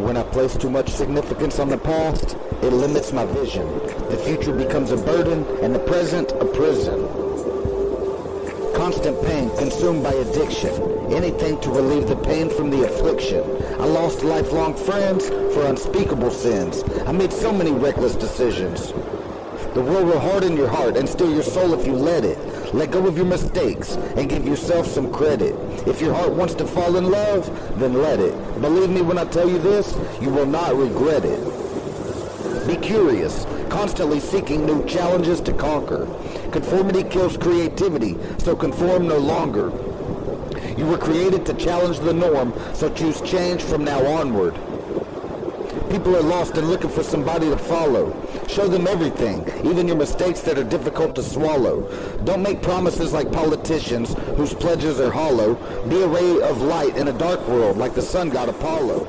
When I place too much significance on the past, it limits my vision. The future becomes a burden, and the present a prison. Constant pain, consumed by addiction. Anything to relieve the pain from the affliction. I lost lifelong friends for unspeakable sins. I made so many reckless decisions. The world will harden your heart and steal your soul if you let it. Let go of your mistakes and give yourself some credit. If your heart wants to fall in love, then let it. Believe me when I tell you this, you will not regret it. Be curious, constantly seeking new challenges to conquer. Conformity kills creativity, so conform no longer. You were created to challenge the norm, so choose change from now onward. People are lost and looking for somebody to follow. Show them everything, even your mistakes that are difficult to swallow. Don't make promises like politicians whose pledges are hollow. Be a ray of light in a dark world like the sun god Apollo.